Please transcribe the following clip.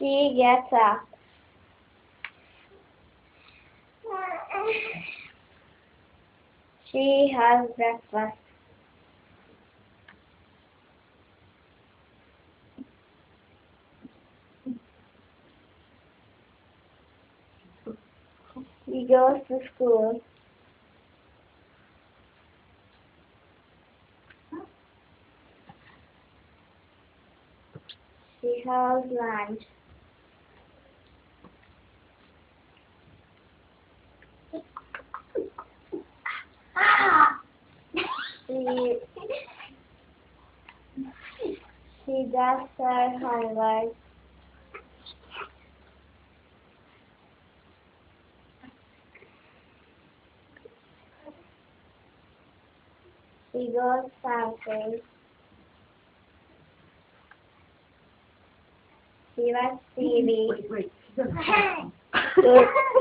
She gets up. She has breakfast. She goes to school. She has lunch. She she does her homework. She goes shopping. She watches TV. Wait, wait.